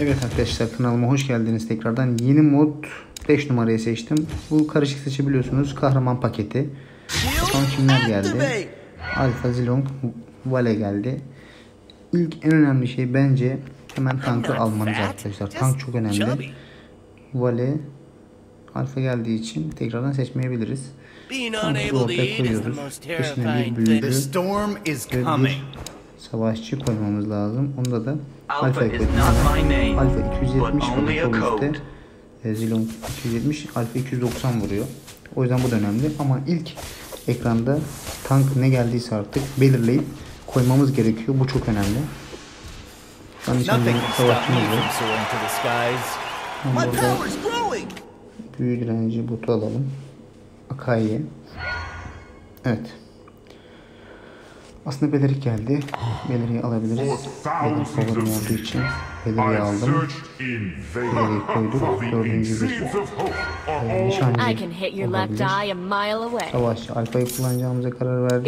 Evet arkadaşlar kanalıma hoş geldiniz tekrardan. Yeni mod 5 numarayı seçtim. Bu karışık seçebiliyorsunuz. Kahraman paketi. Bakalım kimler geldi. Alfa Zilong Vale geldi. İlk en önemli şey bence hemen tankı almanız arkadaşlar. Tank çok önemli. Vale Alfa geldiği için tekrardan seçmeyebiliriz. Tankı ortaya koyuyoruz. Peşine bir ve bir savaşçı koymamız lazım. Onda da Alpha Alfa name, Alfa 270 but only a vuruyor sol code. üstte. E, Zilong 270, Alfa 290 vuruyor. O yüzden bu da önemli. Ama ilk ekranda tank ne geldiyse artık belirleyip koymamız gerekiyor. Bu çok önemli. Şu an içinde savaşçımız var. büyü direnci botu alalım. Akai'ye. Evet. Aslında Belerik geldi. Beleriği alabiliriz. Belerik favorim olduğu için Beleriği aldım. Beleriği koyduk. Dördüncü bir e, nişancı I can hit your left olabilir. eye a mile away. Savaşçı Alfa'yı kullanacağımıza karar verdik.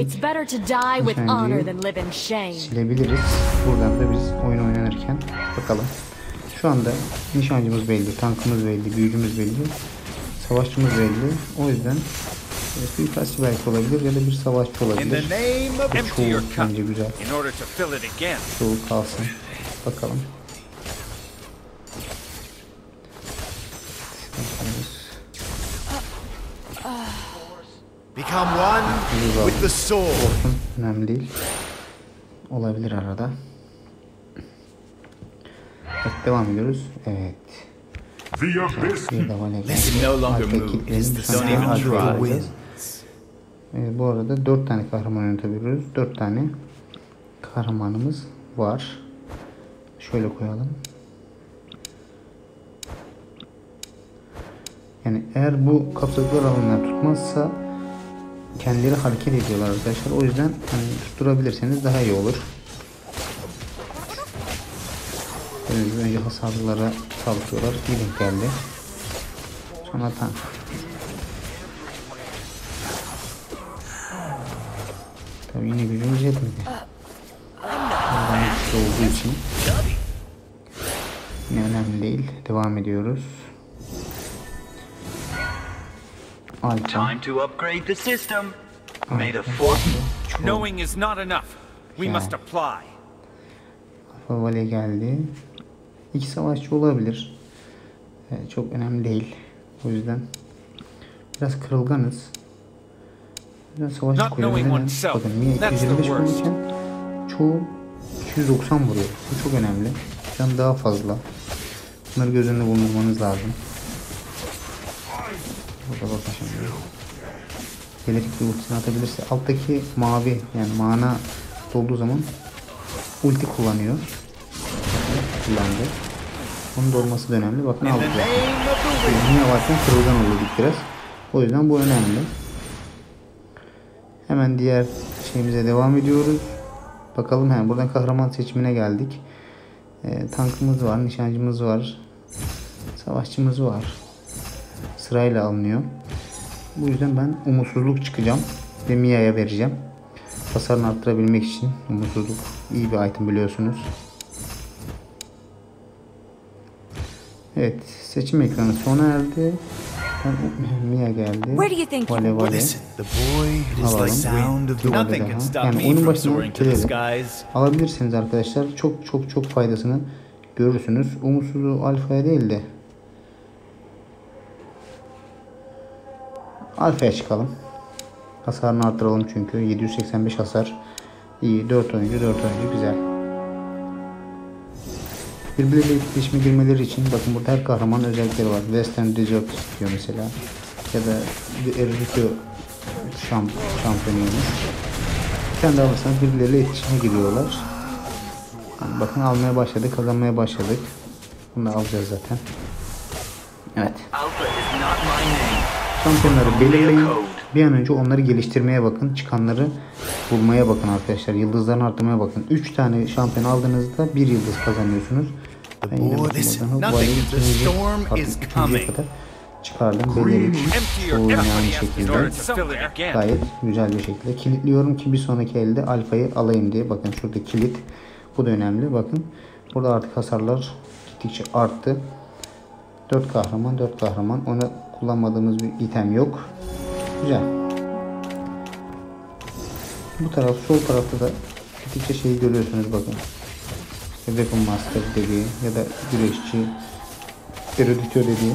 Nişancıyı. Silebiliriz. Buradan da biz oyun oynanırken bakalım. Şu anda nişancımız belli, tankımız belli, büyücümüz belli, savaşçımız belli. O yüzden e, suikastçı belki olabilir ya da bir savaşçı olabilir. Bu çoğu bence güzel. Çoğu kalsın. Bakalım. Become one with the sword. Olsun. Önemli değil. Olabilir arada. Evet devam ediyoruz. Evet. The abyss Bir. Listen no longer Alfa move. kilitleyelim. Don't even try. Ee, bu arada 4 tane kahraman yönetebiliyoruz. 4 tane kahramanımız var. Şöyle koyalım. Yani eğer bu kapsadıkları alanlar tutmazsa kendileri hareket ediyorlar arkadaşlar. O yüzden hani tutturabilirseniz daha iyi olur. Gibi önce hasarlılara saldırıyorlar. Denk geldi. Sonra tank. Tabii yine gücümüz yetmedi. Buradan güçlü olduğu için. Yine önemli değil. Devam ediyoruz. Alfa. Time to upgrade the system. May the force Knowing is not enough. We must apply. Alfa Vale geldi. İki savaşçı olabilir. Ee, çok önemli değil. O yüzden biraz kırılganız. That's the 225 worst. vururken çoğu 290 vuruyor. Bu çok önemli. Can daha fazla. Bunları göz önünde bulundurmanız lazım. Burada bakın şimdi. Belirik bir ultisini atabilirse alttaki mavi yani mana dolduğu zaman ulti kullanıyor. Kullandı. Onun da olması da önemli. Bakın wind. Yine varken kırılgan oluyorduk biraz. O yüzden bu önemli. Hemen diğer şeyimize devam ediyoruz. Bakalım hemen buradan kahraman seçimine geldik. Ee, tankımız var, nişancımız var. Savaşçımız var. Sırayla alınıyor. Bu yüzden ben umutsuzluk çıkacağım ve Mia'ya vereceğim. Hasarını arttırabilmek için umutsuzluk iyi bir item biliyorsunuz. Evet, seçim ekranı sona erdi. Ben, Mia geldi. Where do you think Vale vale. Listen, the boy is the sound of the Nothing Nothing can stop stop Yani me oyunun from başına soaring to the gelelim. skies. Alabilirsiniz arkadaşlar. Çok çok çok faydasını görürsünüz. Umutsuzluğu alfaya değil de alfaya çıkalım. Hasarını arttıralım çünkü. 785 hasar. İyi. 4 oyuncu 4 oyuncu güzel. Birbirleriyle etkileşime girmeleri için bakın burada her kahraman özellikleri var. Western Desert diyor mesela. Ya da Erudito şamp şampiyonuymuş. Kendi alırsanız birbirleriyle iletişime giriyorlar. Bakın almaya başladık, kazanmaya başladık. Bunu alacağız zaten. Evet. Şampiyonları belirleyin. Bir an önce onları geliştirmeye bakın. Çıkanları bulmaya bakın arkadaşlar. Yıldızlarını arttırmaya bakın. 3 tane şampiyon aldığınızda bir yıldız kazanıyorsunuz. Bakın listen, buradan nothing, the storm is coming. çıkardım. Cup aynı in şekilde. Gayet güzel bir şekilde kilitliyorum ki bir sonraki elde alfayı alayım diye. Bakın şurada kilit. Bu da önemli. Bakın burada artık hasarlar gittikçe arttı. 4 kahraman 4 kahraman. Ona kullanmadığımız bir item yok. Güzel. Bu taraf sol tarafta da gittikçe şeyi görüyorsunuz bakın. Weapon Master dediği ya da güreşçi eroditör dediği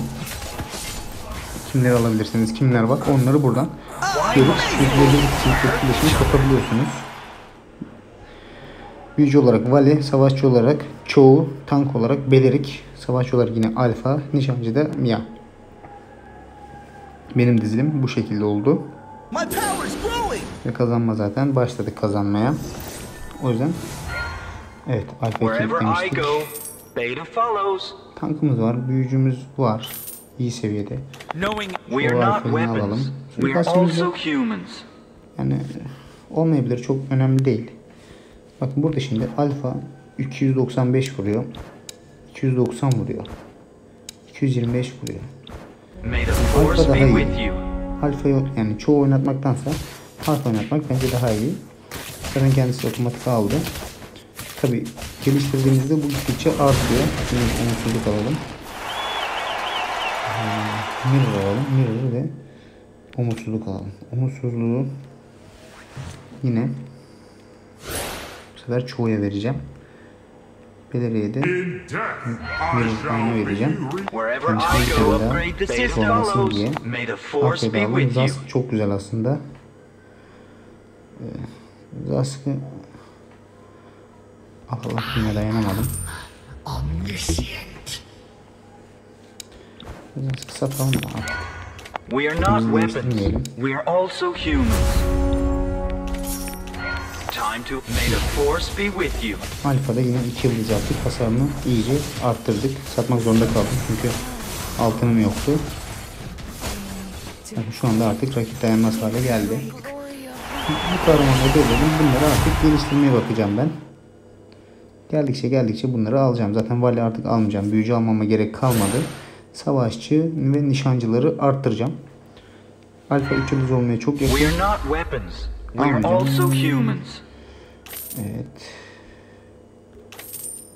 kimler alabilirsiniz kimler var onları buradan görüp birbirleri için etkileşime sokabiliyorsunuz. Büyücü olarak Vale, savaşçı olarak çoğu, tank olarak Belerik, savaşçı olarak yine Alfa, nişancı da Mia. Benim dizilim bu şekilde oldu. Ve kazanma zaten başladık kazanmaya. O yüzden evet I kilitlemiştik. Tankımız var, büyücümüz var. iyi seviyede. Not Alfa'yı alalım. Also yok. Yani olmayabilir çok önemli değil. Bakın burada şimdi alfa 295 vuruyor. 290 vuruyor. 225 vuruyor. Alfa daha iyi. Alfa yani çoğu oynatmaktansa alfa oynatmak bence daha iyi. Zaten kendisi otomatik aldı. Tabi geliştirdiğimizde bu gittikçe artıyor. Şimdi umutsuzluk alalım. Hmm, Mirror alalım. Mirror ve umutsuzluk alalım. Umutsuzluğu yine bu sefer çoğuya vereceğim. Beleriye de In death, I Mirror shall Prime'ı be vereceğim. Kendisine bir kere daha diye da aldım. Zask çok güzel aslında. Ee, Zask'ı Allah yine dayanamadım. Da artık. We are not weapons. We are also humans. Time to. May the force be with you. Alfa'da yine 2 yıldız yaptık. Hasarını iyice arttırdık. Satmak zorunda kaldım çünkü altınım yoktu. Yani şu anda artık rakip dayanmaz hale geldi. Bu kahramanları devirdim. Bunları artık geliştirmeye bakacağım ben. Geldikçe geldikçe bunları alacağım. Zaten Vali artık almayacağım. Büyücü almama gerek kalmadı. Savaşçı ve nişancıları arttıracağım. Alfa 3 yıldız olmaya çok yakın. We are not weapons. We are Almayacağım. also humans. Evet.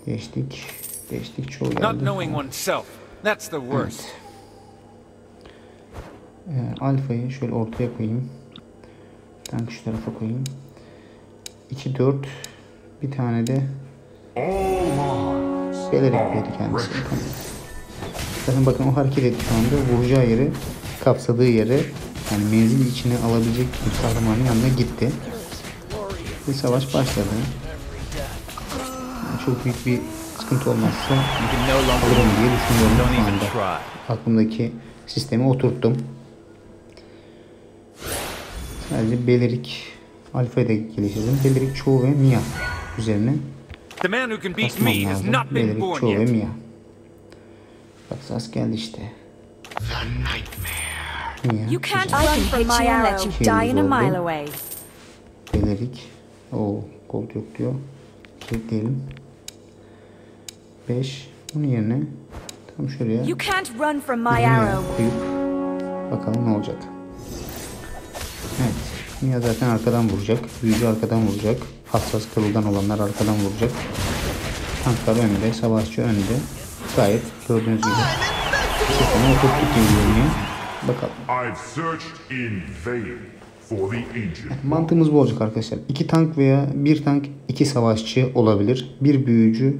Geçtik. Geçtik çoğu not geldi. knowing oneself. That's the worst. Ee, alfayı şöyle ortaya koyayım. Tank şu tarafa koyayım. 2 4 bir tane de Belerik kendisi. Tamam. Bakın o hareket etti şu anda. Vuracağı yeri kapsadığı yere yani menzil içine alabilecek bir kahramanın yanına gitti. Bir savaş başladı. Çok büyük bir sıkıntı olmazsa alırım diye düşünüyorum şu anda. Aklımdaki sistemi oturttum. Sadece Belerik Alfa'yı da geliştirdim. Belerik Çoğu ve Mia üzerine The man who can beat me has not been born yet. Mia. Bak Sas geldi işte. Mia, You can't run from my and let arrow. you die in a mile away. Belerik. O gold yok diyor. Kilitleyelim. 5. Bunun yerine tam şuraya You can't run from my arrow. koyup bakalım ne olacak. Evet. Mia zaten arkadan vuracak. Büyücü arkadan vuracak. Hassas kırıldan olanlar arkadan vuracak. Tanklar önde, savaşçı önde. Gayet gördüğünüz gibi. Sistemi oturttuk gibi görünüyor. Bakalım. Mantığımız bu olacak arkadaşlar. İki tank veya bir tank iki savaşçı olabilir. Bir büyücü,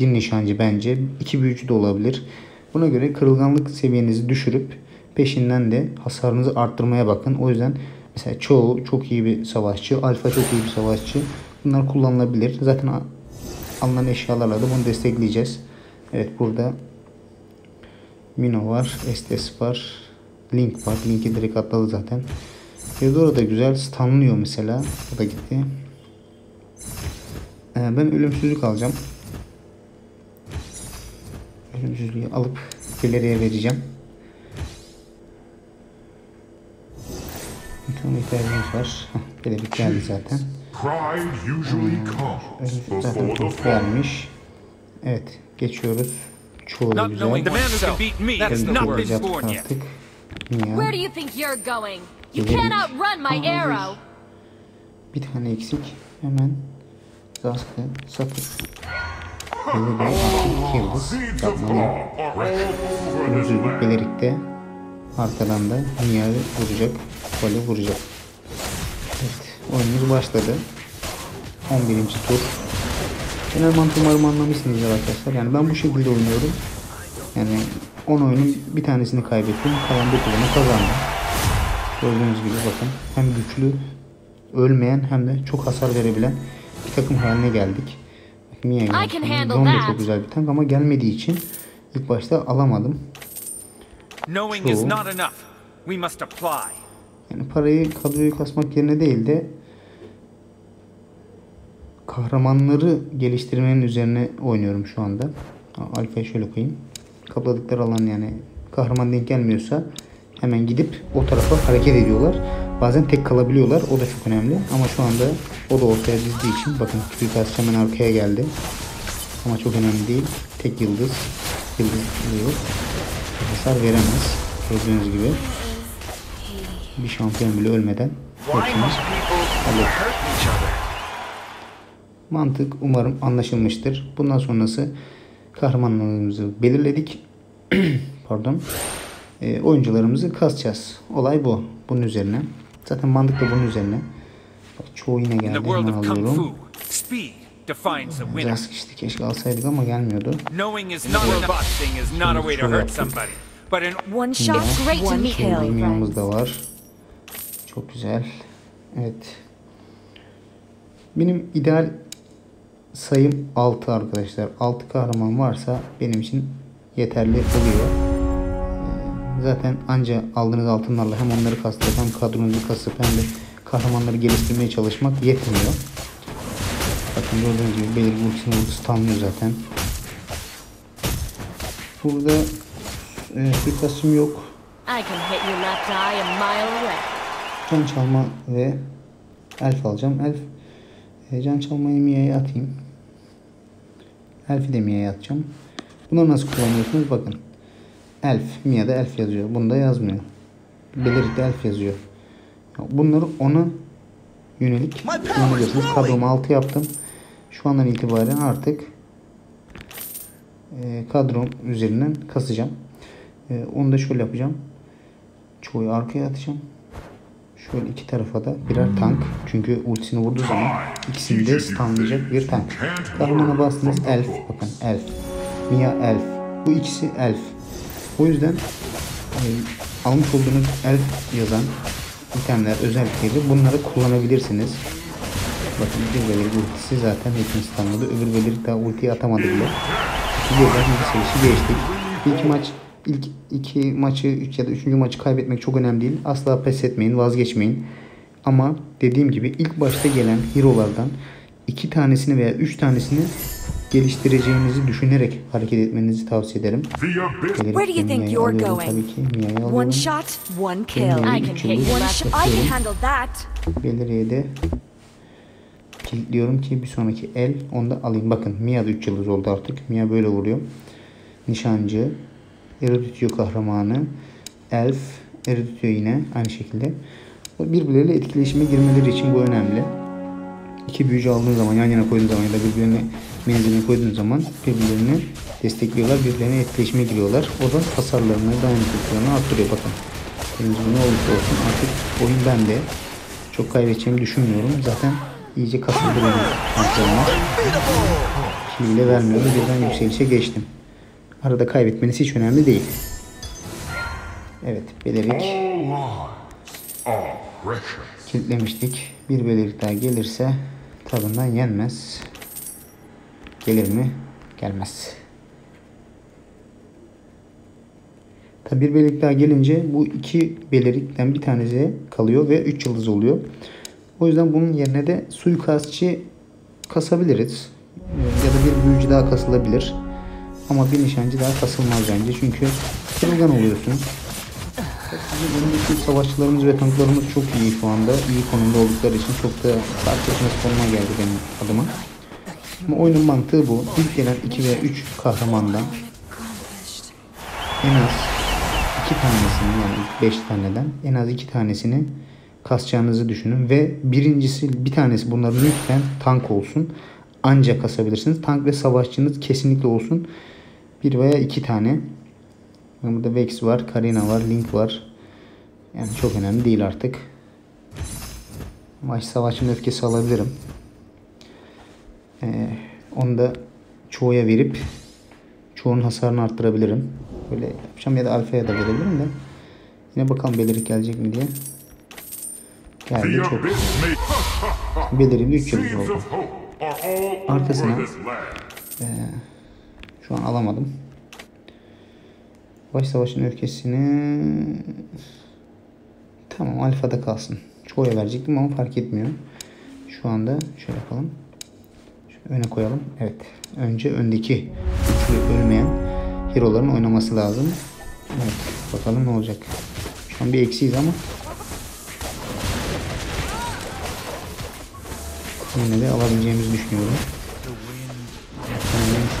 bir nişancı bence. iki büyücü de olabilir. Buna göre kırılganlık seviyenizi düşürüp peşinden de hasarınızı arttırmaya bakın. O yüzden mesela çoğu çok iyi bir savaşçı, alfa çok iyi bir savaşçı. Bunlar kullanılabilir. Zaten alınan eşyalarla da bunu destekleyeceğiz. Evet burada Mino var, Estes var, Link var. Link'i direkt atladı zaten. Theodora da güzel stunlıyor mesela. O da gitti. Ee, ben ölümsüzlük alacağım. Ölümsüzlüğü alıp ileriye vereceğim. İmkanı ihtiyacımız var. Belerik geldi zaten. Ölümsüzlük zaten fall. gelmiş. Evet geçiyoruz. Çoğu güzel. yaptık artık. Where do you think you're going? You can't outrun my arrow. Bir tane eksik. Hemen Zask'ı satıp Burada da artık iki yıldız Özürlük arkadan da Nihal'i vuracak. Golü vuracak. Evet. Oyunumuz başladı. 11. tur. Genel mantığım umarım anlamışsınızdır arkadaşlar. Yani ben bu şekilde oynuyorum. Yani 10 oyunun bir tanesini kaybettim. Kalan 9'unu kazandım. Gördüğünüz gibi bakın. Hem güçlü, ölmeyen hem de çok hasar verebilen bir takım haline geldik. Can yani. Zon da çok güzel bir tank ama gelmediği için ilk başta alamadım. Knowing is not enough. We must apply. Yani parayı kadroyu kasmak yerine değil de kahramanları geliştirmenin üzerine oynuyorum şu anda. Alfa'yı şöyle koyayım. Kapladıkları alan yani kahraman denk gelmiyorsa hemen gidip o tarafa hareket ediyorlar. Bazen tek kalabiliyorlar. O da çok önemli. Ama şu anda o da ortaya dizdiği için bakın suikast hemen arkaya geldi. Ama çok önemli değil. Tek yıldız. Yıldız yok. Hasar veremez. Gördüğünüz gibi bir şampiyon bile ölmeden hepsini? Mantık umarım anlaşılmıştır. Bundan sonrası kahramanlarımızı belirledik. Pardon. Ee, oyuncularımızı kasacağız. Olay bu. Bunun üzerine. Zaten mantık da bunun üzerine. Bak, çoğu yine geldi. Hemen alıyorum. Biraz sıkıştı. Keşke alsaydık ama gelmiyordu. Knowing is not enough. Boxing is not a way to hurt somebody. But in One shot, Great to meet. Bilmiyomuz da var. Çok güzel. Evet. Benim ideal sayım 6 arkadaşlar. 6 kahraman varsa benim için yeterli oluyor. Ee, Zaten anca aldığınız altınlarla hem onları kastırıp hem kadronuzu kasıp hem de kahramanları geliştirmeye çalışmak yetmiyor. Bakın gördüğünüz gibi belirli ultisini vurdu stunlıyor zaten. Burada e, suikastım yok. I can hit your left eye a mile away. Can çalma ve elf alacağım. Elf e, can çalmayı Mia'ya atayım. Elf'i de Mia'ya atacağım. Bunu nasıl kullanıyorsunuz? Bakın. Elf. Mia'da elf yazıyor. Bunda yazmıyor. Belirlikte elf yazıyor. Bunları ona yönelik kullanabilirsiniz. Kadromu 6 yaptım. Şu andan itibaren artık e, kadrom üzerinden kasacağım. E, onu da şöyle yapacağım. Çoğu arkaya atacağım. Şöyle iki tarafa da birer tank. Çünkü ultisini vurduğu zaman ikisini de stunlayacak bir tank. Kahramana bastınız elf. Bakın elf. Mia elf. Bu ikisi elf. O yüzden e, almış olduğunuz elf yazan itemler, özellikleri bunları kullanabilirsiniz. Bakın bir belirik ultisi zaten hepsini stunladı. Öbür belirik daha ultiyi atamadı bile. Birden yükselişi geçtik. İlk maç ilk iki maçı üç ya da üçüncü maçı kaybetmek çok önemli değil. Asla pes etmeyin, vazgeçmeyin. Ama dediğim gibi ilk başta gelen hero'lardan iki tanesini veya üç tanesini geliştireceğinizi düşünerek hareket etmenizi tavsiye ederim. Where do you think you're going? Tabii ki Mia'yı alıyorum. One shot, one kill. I can hit One shot. I can handle that. Beleriye de kilitliyorum ki bir sonraki el onu da alayım. Bakın Mia da 3 yıldız oldu artık. Mia böyle vuruyor. Nişancı, Eruditio kahramanı, Elf, Eruditio yine aynı şekilde. Birbirleriyle etkileşime girmeleri için bu önemli. İki büyücü aldığın zaman, yan yana koyduğun zaman ya da birbirine menziline koyduğun zaman birbirlerini destekliyorlar, birbirlerine etkileşime giriyorlar. O da hasarlarını, dayanıklılıklarını arttırıyor. Bakın. Gibi ne olursa olsun artık oyun bende. Çok kaybedeceğimi düşünmüyorum. Zaten iyice kasıldı benim tanklarıma. Şimdi bile vermiyorum. Birden yükselişe geçtim. Arada kaybetmeniz hiç önemli değil. Evet, belirik kilitlemiştik. Bir belirik daha gelirse tadından yenmez. Gelir mi? Gelmez. Tabi bir belirik daha gelince bu iki belirikten bir tanesi kalıyor ve 3 yıldız oluyor. O yüzden bunun yerine de suikastçı kasabiliriz. Ya da bir büyücü daha kasılabilir. Ama bir nişancı daha kasılmaz bence. Çünkü kırılgan oluyorsun. Önümüzdeki savaşçılarımız ve tanklarımız çok iyi şu anda. İyi konumda oldukları için çok da tartışması konuma geldi benim adıma. Ama oyunun mantığı bu. İlk gelen 2 veya 3 kahramandan en az 2 tanesini yani 5 taneden en az 2 tanesini kasacağınızı düşünün ve birincisi bir tanesi bunların lütfen tank olsun. ancak kasabilirsiniz. Tank ve savaşçınız kesinlikle olsun. Bir veya iki tane. Burada Vex var, Karina var, Link var. Yani çok önemli değil artık. Maç savaşçının öfkesi alabilirim. Ee, onu da çoğuya verip çoğunun hasarını arttırabilirim. Böyle yapacağım ya da alfaya da verebilirim de. Yine bakalım belirik gelecek mi diye. Geldi çok. Belirimde 3 yıldız oldu. Arkasına. land. Şu an alamadım. Baş savaşın öfkesini tamam alfada kalsın. Çoğuya verecektim ama fark etmiyor. Şu anda şöyle yapalım. Şöyle öne koyalım. Evet. Önce öndeki güçlü ölmeyen hero'ların oynaması lazım. Evet. Bakalım ne olacak. Şu an bir eksiyiz ama yine de alabileceğimizi düşünüyorum.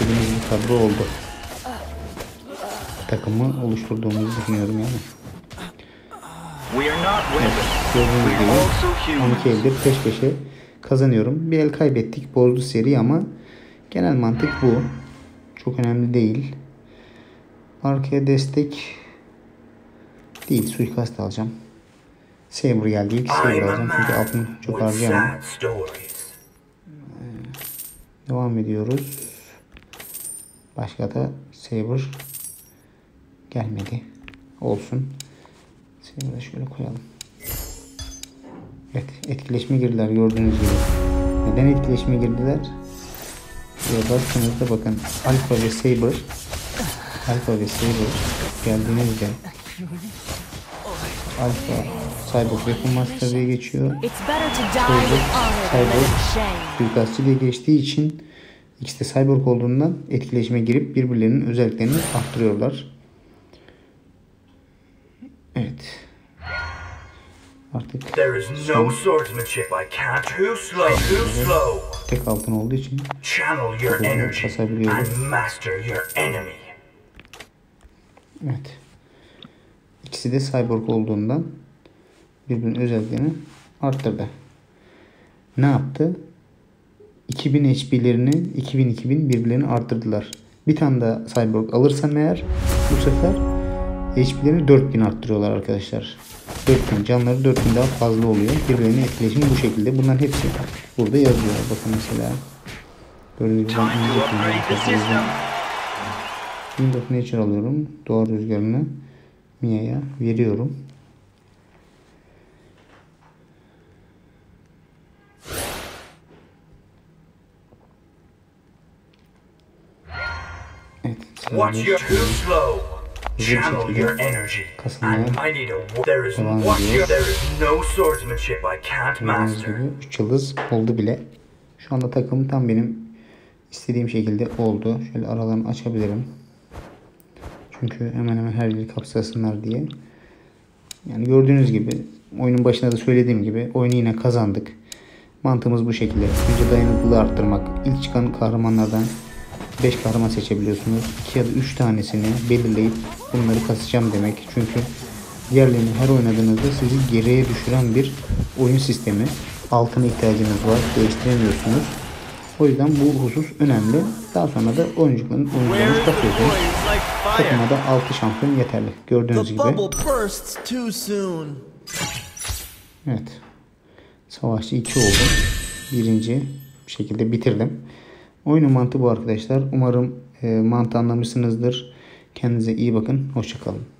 İstediğimiz bir kadro oldu. Takımı oluşturduğumuzu düşünüyorum yani. Weapons. Gördüğünüz gibi are also 12 humans. eldir peş peşe kazanıyorum. Bir el kaybettik. Bozdu seri ama genel mantık bu. Çok önemli değil. Arkaya destek değil. Suikast alacağım. Saber geldi. İlk Saber alacağım. Çünkü man altın çok harcayamam. stories. Devam ediyoruz. Başka da Saber gelmedi. Olsun. Saber'ı da şöyle koyalım. Evet etkileşime girdiler gördüğünüz gibi. Neden etkileşime girdiler? Şuraya baktığınızda bakın Alpha ve Saber Alpha ve Saber geldiğinizde Alpha Cyborg Weapon Master diye geçiyor. Live Cyborg suikastçı diye geçtiği için ikisi de cyborg olduğundan etkileşime girip birbirlerinin özelliklerini arttırıyorlar. Evet. Artık son tek altın olduğu için kasabiliyoruz. evet. İkisi de cyborg olduğundan birbirinin özelliklerini arttırdı. Ne yaptı? 2000 HP'lerini 2000-2000 birbirlerini arttırdılar. Bir tane daha Cyborg alırsam eğer bu sefer HP'lerini 4000 arttırıyorlar arkadaşlar. 4000 canları 4000 daha fazla oluyor. Birbirlerine etkileşimi bu şekilde. Bunların hepsi burada yazıyor. Bakın mesela. Gördüğünüz gibi ben. Wind Nature alıyorum. Doğa rüzgarını Mia'ya veriyorum. Evet. Watch your too slow. Channel your energy. kasılmaya And I need a. There is no swordsmanship I can't master. gibi 3 yıldız oldu bile. Şu anda takım tam benim istediğim şekilde oldu. Şöyle aralarını açabilirim. Çünkü hemen hemen her yeri kapsasınlar diye. Yani gördüğünüz gibi oyunun başında da söylediğim gibi oyunu yine kazandık. Mantığımız bu şekilde. Önce dayanıklılığı arttırmak. İlk çıkan kahramanlardan 5 kahraman seçebiliyorsunuz. 2 ya da 3 tanesini belirleyip bunları kasacağım demek. Çünkü diğerlerini her oynadığınızda sizi geriye düşüren bir oyun sistemi. Altına ihtiyacınız var. Değiştiremiyorsunuz. O yüzden bu husus önemli. Daha sonra da oyuncuların oyuncularınızı katıyorsunuz. Takıma da 6 şampiyon yeterli. Gördüğünüz gibi. Evet. Savaşçı 2 oldu. Birinci bir şekilde bitirdim. Oyunun mantığı bu arkadaşlar. Umarım e, mantığı anlamışsınızdır. Kendinize iyi bakın. Hoşçakalın.